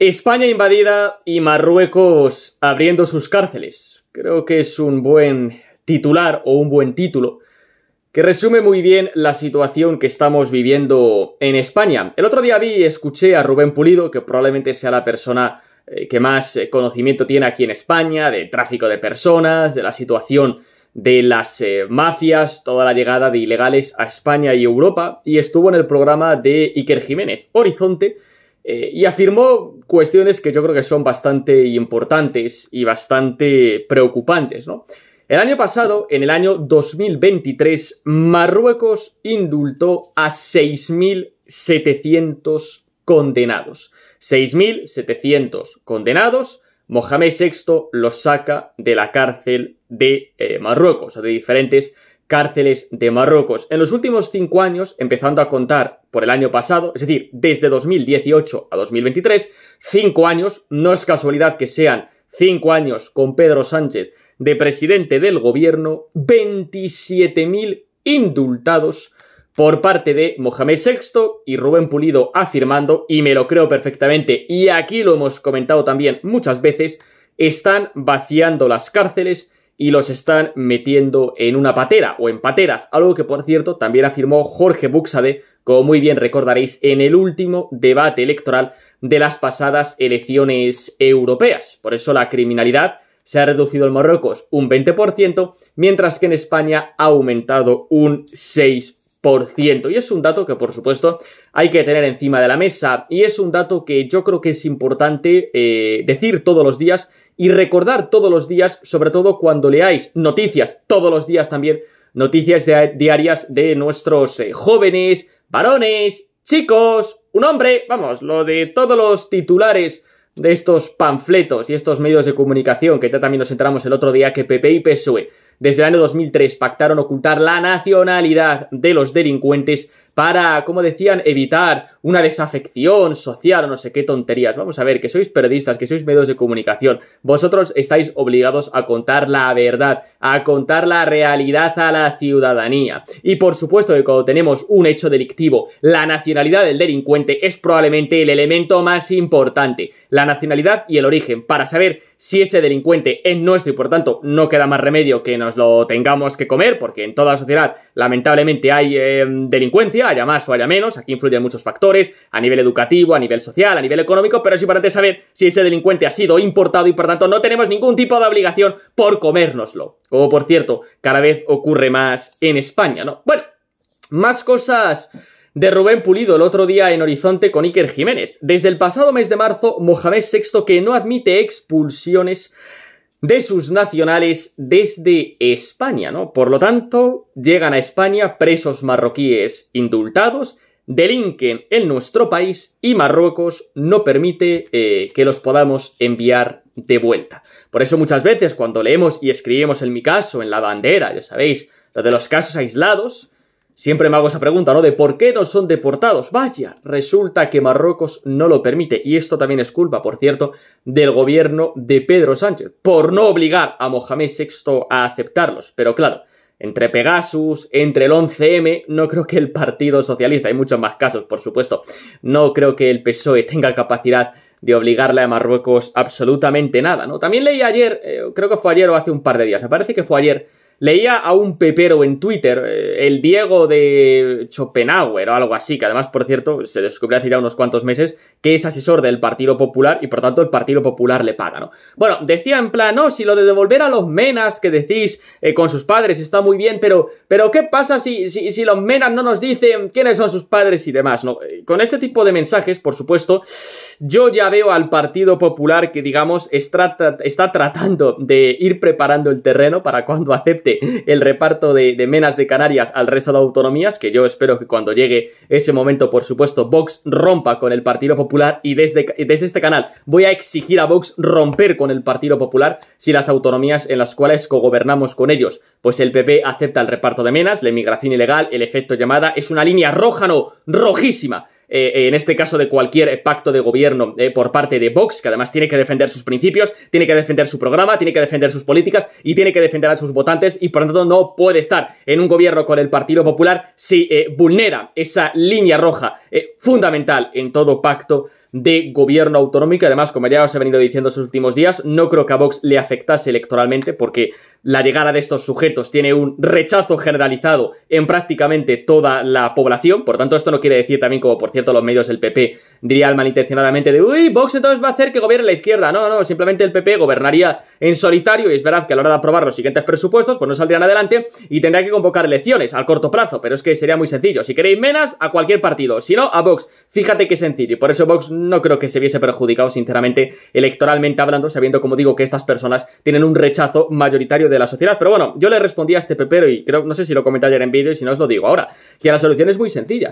España invadida y Marruecos abriendo sus cárceles. Creo que es un buen titular o un buen título que resume muy bien la situación que estamos viviendo en España. El otro día vi y escuché a Rubén Pulido, que probablemente sea la persona eh, que más eh, conocimiento tiene aquí en España, de tráfico de personas, de la situación de las eh, mafias, toda la llegada de ilegales a España y Europa, y estuvo en el programa de Iker Jiménez, Horizonte, eh, y afirmó cuestiones que yo creo que son bastante importantes y bastante preocupantes, ¿no? El año pasado, en el año 2023, Marruecos indultó a 6.700 condenados. 6.700 condenados, Mohamed VI los saca de la cárcel de eh, Marruecos, o de diferentes cárceles de Marruecos. En los últimos cinco años, empezando a contar por el año pasado, es decir, desde 2018 a 2023, cinco años, no es casualidad que sean cinco años con Pedro Sánchez de presidente del gobierno, 27.000 indultados por parte de Mohamed VI y Rubén Pulido afirmando, y me lo creo perfectamente, y aquí lo hemos comentado también muchas veces, están vaciando las cárceles y los están metiendo en una patera o en pateras, algo que por cierto también afirmó Jorge Buxade, como muy bien recordaréis, en el último debate electoral de las pasadas elecciones europeas. Por eso la criminalidad se ha reducido en Marruecos un 20%, mientras que en España ha aumentado un 6%. Y es un dato que, por supuesto, hay que tener encima de la mesa. Y es un dato que yo creo que es importante eh, decir todos los días y recordar todos los días, sobre todo cuando leáis noticias, todos los días también, noticias diarias de nuestros eh, jóvenes, varones, chicos, un hombre, vamos, lo de todos los titulares de estos panfletos y estos medios de comunicación que ya también nos enteramos el otro día que PP y PSOE desde el año 2003 pactaron ocultar la nacionalidad de los delincuentes para, como decían, evitar una desafección social o no sé qué tonterías. Vamos a ver, que sois periodistas, que sois medios de comunicación. Vosotros estáis obligados a contar la verdad, a contar la realidad a la ciudadanía. Y por supuesto que cuando tenemos un hecho delictivo, la nacionalidad del delincuente es probablemente el elemento más importante. La nacionalidad y el origen, para saber si ese delincuente es nuestro y por tanto no queda más remedio que nos lo tengamos que comer, porque en toda la sociedad lamentablemente hay eh, delincuencia, haya más o haya menos, aquí influyen muchos factores, a nivel educativo, a nivel social, a nivel económico, pero es importante saber si ese delincuente ha sido importado y por tanto no tenemos ningún tipo de obligación por comérnoslo. Como por cierto, cada vez ocurre más en España, ¿no? Bueno, más cosas de Rubén Pulido el otro día en Horizonte con Iker Jiménez. Desde el pasado mes de marzo, Mohamed VI que no admite expulsiones de sus nacionales desde España, ¿no? Por lo tanto, llegan a España presos marroquíes indultados, delinquen en nuestro país y Marruecos no permite eh, que los podamos enviar de vuelta. Por eso muchas veces cuando leemos y escribimos en mi caso, en la bandera, ya sabéis, lo de los casos aislados, Siempre me hago esa pregunta, ¿no? De por qué no son deportados. Vaya, resulta que Marruecos no lo permite. Y esto también es culpa, por cierto, del gobierno de Pedro Sánchez, por no obligar a Mohamed VI a aceptarlos. Pero claro, entre Pegasus, entre el 11M, no creo que el Partido Socialista, hay muchos más casos, por supuesto, no creo que el PSOE tenga capacidad de obligarle a Marruecos absolutamente nada, ¿no? También leí ayer, eh, creo que fue ayer o hace un par de días, me parece que fue ayer, Leía a un pepero en Twitter, eh, el Diego de Schopenhauer o algo así, que además, por cierto, se descubrió hace ya unos cuantos meses que es asesor del Partido Popular y por tanto el Partido Popular le paga, ¿no? Bueno, decía en plan, no, si lo de devolver a los menas que decís eh, con sus padres está muy bien, pero, pero ¿qué pasa si, si, los menas no nos dicen quiénes son sus padres y demás, ¿no? Eh, con este tipo de mensajes, por supuesto, yo ya veo al Partido Popular que, digamos, está tratando de ir preparando el terreno para cuando acepte el reparto de, menas de Canarias al resto de autonomías, que yo espero que cuando llegue ese momento, por supuesto, Vox rompa con el Partido Popular y desde, desde este canal voy a exigir a Vox romper con el Partido Popular si las autonomías en las cuales cogobernamos con ellos, pues el PP acepta el reparto de menas, la inmigración ilegal, el efecto llamada, es una línea roja, no, rojísima eh, en este caso de cualquier pacto de gobierno eh, por parte de Vox, que además tiene que defender sus principios, tiene que defender su programa, tiene que defender sus políticas y tiene que defender a sus votantes y por lo tanto no puede estar en un gobierno con el Partido Popular si eh, vulnera esa línea roja fundamental en todo pacto de gobierno autonómico. Además, como ya os he venido diciendo estos últimos días, no creo que a Vox le afectase electoralmente porque la llegada de estos sujetos tiene un rechazo generalizado en prácticamente toda la población. Por tanto, esto no quiere decir también, como por cierto los medios del PP dirían malintencionadamente de, uy, Vox entonces va a hacer que gobierne la izquierda. No, no, simplemente el PP gobernaría en solitario y es verdad que a la hora de aprobar los siguientes presupuestos, pues no saldrían adelante y tendría que convocar elecciones al corto plazo. Pero es que sería muy sencillo. Si queréis menos, a cualquier partido. Si no, a Vox. Fíjate qué sencillo. Y por eso Vox no creo que se viese perjudicado, sinceramente, electoralmente hablando, sabiendo, como digo, que estas personas tienen un rechazo mayoritario de la sociedad. Pero bueno, yo le respondí a este pepero y creo, no sé si lo comenté ayer en vídeo y si no os lo digo ahora, que la solución es muy sencilla.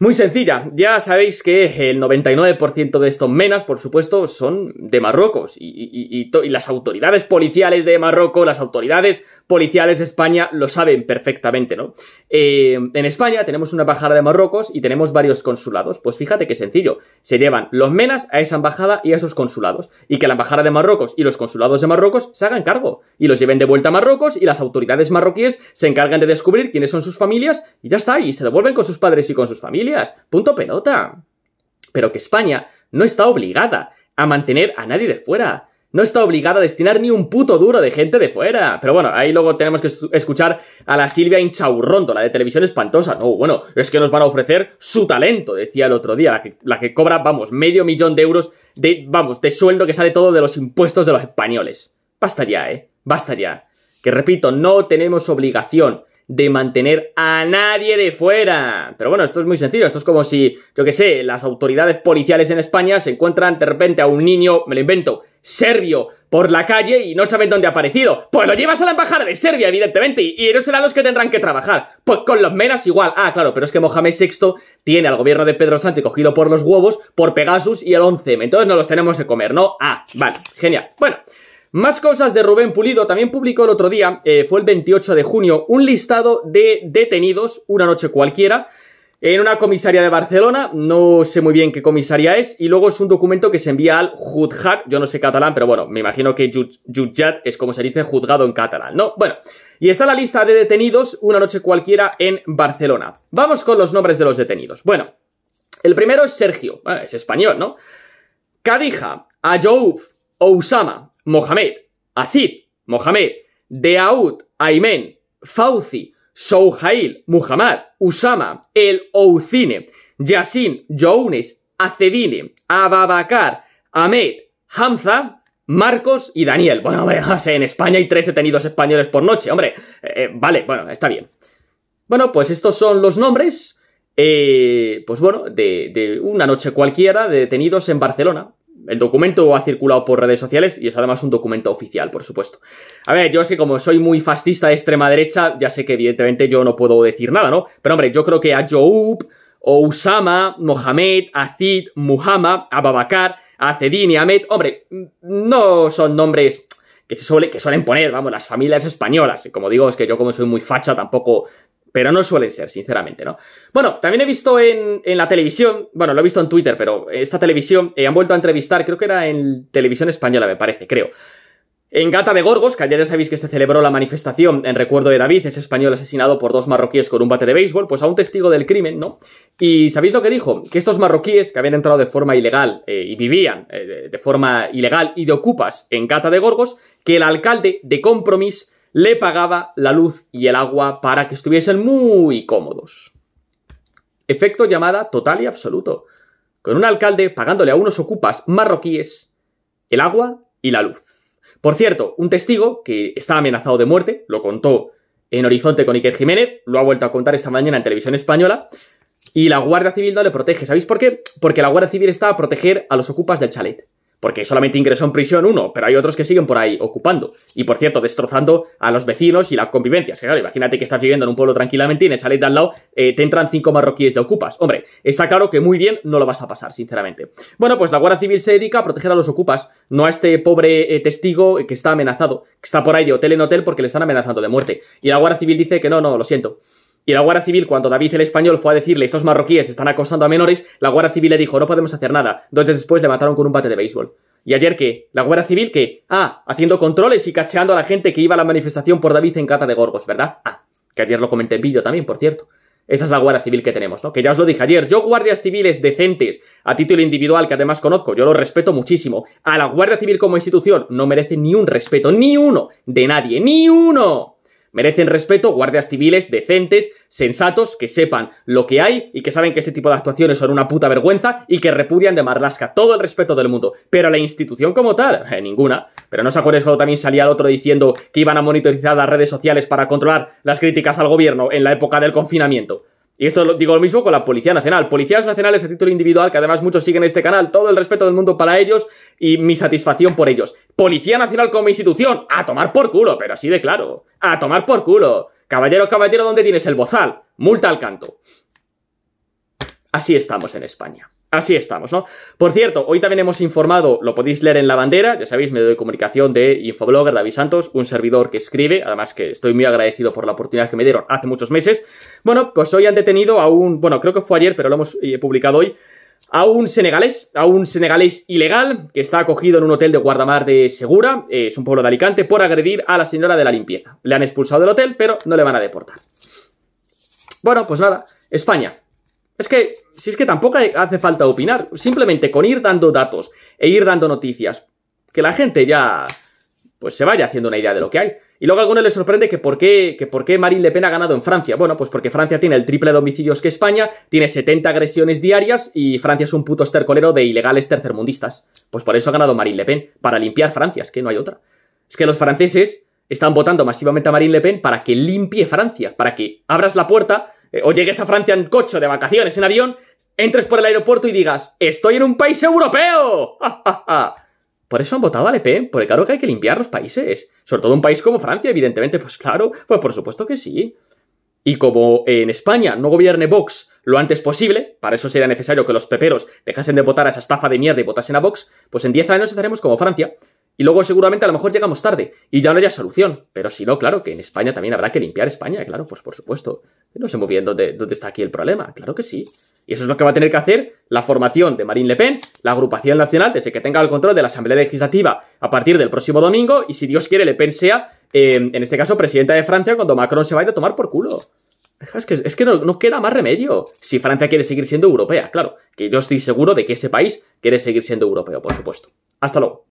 Muy sencilla, ya sabéis que el 99% de estos menas, por supuesto, son de Marruecos y, las autoridades policiales de Marruecos, las autoridades policiales de España lo saben perfectamente, ¿no? Eh, en España tenemos una embajada de Marruecos y tenemos varios consulados. Pues fíjate qué sencillo, se llevan los menas a esa embajada y a esos consulados y que la embajada de Marruecos y los consulados de Marruecos se hagan cargo y los lleven de vuelta a Marruecos y las autoridades marroquíes se encargan de descubrir quiénes son sus familias y ya está, y se devuelven con sus padres y con sus familias. Punto pelota. Pero que España no está obligada a mantener a nadie de fuera. No está obligada a destinar ni un puto duro de gente de fuera. Pero bueno, ahí luego tenemos que escuchar a la Silvia Inchaurrondo, la de televisión espantosa. No, bueno, es que nos van a ofrecer su talento, decía el otro día, la que, cobra, vamos, medio millón de euros de, vamos, de sueldo que sale todo de los impuestos de los españoles. Basta ya, eh. Basta ya. Que repito, no tenemos obligación de mantener a nadie de fuera. Pero bueno, esto es muy sencillo. Esto es como si, yo que sé, las autoridades policiales en España se encuentran de repente a un niño, me lo invento, serbio, por la calle y no saben dónde ha aparecido. Pues lo llevas a la embajada de Serbia, evidentemente, y ellos serán los que tendrán que trabajar. Pues con los menas igual. Ah, claro, pero es que Mohamed VI tiene al gobierno de Pedro Sánchez cogido por los huevos, por Pegasus y el 11. Entonces no los tenemos que comer, ¿no? Ah, vale, genial. Bueno. Más cosas de Rubén Pulido, también publicó el otro día, eh, fue el 28 de junio, un listado de detenidos, una noche cualquiera, en una comisaría de Barcelona, no sé muy bien qué comisaría es, y luego es un documento que se envía al Juzgat, yo no sé catalán, pero bueno, me imagino que Jutjat es como se dice juzgado en catalán, ¿no? Bueno, y está la lista de detenidos, una noche cualquiera en Barcelona. Vamos con los nombres de los detenidos. Bueno, el primero es Sergio, es español, ¿no? Kadija, Ayoub, Ousama, Mohamed, Azid, Mohamed, Deaud, Aymen, Fauzi, Souhail, Muhammad, Usama, El Oucine, Yasin, Jounes, Acedine, Ababakar, Ahmed, Hamza, Marcos y Daniel. Bueno, hombre, en España hay tres detenidos españoles por noche, hombre. Eh, eh, vale, bueno, está bien. Bueno, pues estos son los nombres, eh, pues bueno, de, de una noche cualquiera de detenidos en Barcelona. El documento ha circulado por redes sociales y es además un documento oficial, por supuesto. A ver, yo es que como soy muy fascista de extrema derecha, ya sé que evidentemente yo no puedo decir nada, ¿no? Pero hombre, yo creo que a Joub, Osama, Mohamed, Azid, Muhammad, Ababakar, Azedin y Ahmed, hombre, no son nombres que, que suelen poner, vamos, las familias españolas. Y como digo, es que yo como soy muy facha, tampoco pero no suelen ser, sinceramente, ¿no? Bueno, también he visto en, la televisión, bueno, lo he visto en Twitter, pero esta televisión eh, han vuelto a entrevistar, creo que era en televisión española, me parece, creo. En Gata de Gorgos, que ayer ya sabéis que se celebró la manifestación en recuerdo de David, ese español asesinado por dos marroquíes con un bate de béisbol, pues a un testigo del crimen, ¿no? Y ¿sabéis lo que dijo? Que estos marroquíes que habían entrado de forma ilegal eh, y vivían eh, de forma ilegal y de ocupas en Gata de Gorgos, que el alcalde de Compromís le pagaba la luz y el agua para que estuviesen muy cómodos. Efecto llamada total y absoluto, con un alcalde pagándole a unos ocupas marroquíes el agua y la luz. Por cierto, un testigo que está amenazado de muerte, lo contó en Horizonte con Iker Jiménez, lo ha vuelto a contar esta mañana en televisión española, y la Guardia Civil no le protege. ¿Sabéis por qué? Porque la Guardia Civil está a proteger a los ocupas del chalet porque solamente ingresó en prisión uno, pero hay otros que siguen por ahí ocupando. Y por cierto, destrozando a los vecinos y la convivencia. claro, imagínate que estás viviendo en un pueblo tranquilamente y en el chalet de al lado eh, te entran cinco marroquíes de ocupas. Hombre, está claro que muy bien no lo vas a pasar, sinceramente. Bueno, pues la Guardia Civil se dedica a proteger a los ocupas, no a este pobre eh, testigo que está amenazado, que está por ahí de hotel en hotel porque le están amenazando de muerte. Y la Guardia Civil dice que no, no, lo siento. Y la Guardia Civil, cuando David el Español fue a decirle estos marroquíes están acosando a menores, la Guardia Civil le dijo no podemos hacer nada. Dos días después le mataron con un bate de béisbol. ¿Y ayer qué? ¿La Guardia Civil qué? Ah, haciendo controles y cacheando a la gente que iba a la manifestación por David en Cata de Gorgos, ¿verdad? Ah, que ayer lo comenté en vídeo también, por cierto. Esa es la Guardia Civil que tenemos, ¿no? Que ya os lo dije ayer. Yo, guardias civiles decentes, a título individual, que además conozco, yo lo respeto muchísimo. A la Guardia Civil como institución no merece ni un respeto, ni uno, de nadie, ni uno. Merecen respeto guardias civiles decentes, sensatos, que sepan lo que hay y que saben que este tipo de actuaciones son una puta vergüenza y que repudian de Marlaska todo el respeto del mundo. Pero la institución como tal, eh, ninguna. Pero no os acuerdas cuando también salía el otro diciendo que iban a monitorizar las redes sociales para controlar las críticas al gobierno en la época del confinamiento. Y esto lo, digo lo mismo con la Policía Nacional. Policías Nacionales a título individual, que además muchos siguen este canal, todo el respeto del mundo para ellos y mi satisfacción por ellos. Policía Nacional como institución, a tomar por culo, pero así de claro. A tomar por culo. Caballero, caballero, ¿dónde tienes el bozal? Multa al canto. Así estamos en España. Así estamos, ¿no? Por cierto, hoy también hemos informado, lo podéis leer en la bandera, ya sabéis, medio de comunicación de Infoblogger, David Santos, un servidor que escribe, además que estoy muy agradecido por la oportunidad que me dieron hace muchos meses. Bueno, pues hoy han detenido a un, bueno, creo que fue ayer, pero lo hemos eh, publicado hoy, a un senegalés, a un senegalés ilegal que está acogido en un hotel de guardamar de Segura, eh, es un pueblo de Alicante, por agredir a la señora de la limpieza. Le han expulsado del hotel, pero no le van a deportar. Bueno, pues nada, España, es que, si es que tampoco hace falta opinar, simplemente con ir dando datos e ir dando noticias, que la gente ya, pues se vaya haciendo una idea de lo que hay. Y luego a algunos les sorprende que por qué, que por qué Marine Le Pen ha ganado en Francia. Bueno, pues porque Francia tiene el triple de homicidios que España, tiene 70 agresiones diarias y Francia es un puto estercolero de ilegales tercermundistas. Pues por eso ha ganado Marine Le Pen, para limpiar Francia, es que no hay otra. Es que los franceses están votando masivamente a Marine Le Pen para que limpie Francia, para que abras la puerta eh, o llegues a Francia en coche, de vacaciones, en avión, entres por el aeropuerto y digas, estoy en un país europeo. Por eso han votado a Le Pen, porque claro que hay que limpiar los países. Sobre todo un país como Francia, evidentemente, pues claro, pues por supuesto que sí. Y como en España no gobierne Vox lo antes posible, para eso sería necesario que los peperos dejasen de votar a esa estafa de mierda y votasen a Vox, pues en 10 años estaremos como Francia. Y luego seguramente a lo mejor llegamos tarde y ya no haya solución. Pero si no, claro que en España también habrá que limpiar España, claro, pues por supuesto. No sé muy bien dónde, dónde está aquí el problema, claro que sí. Y eso es lo que va a tener que hacer la formación de Marine Le Pen, la agrupación nacional, desde que tenga el control de la Asamblea Legislativa a partir del próximo domingo, y si Dios quiere, Le Pen sea, eh, en este caso, presidenta de Francia cuando Macron se vaya a tomar por culo. Es que, es que no, no, queda más remedio. Si Francia quiere seguir siendo europea, claro. Que yo estoy seguro de que ese país quiere seguir siendo europeo, por supuesto. Hasta luego.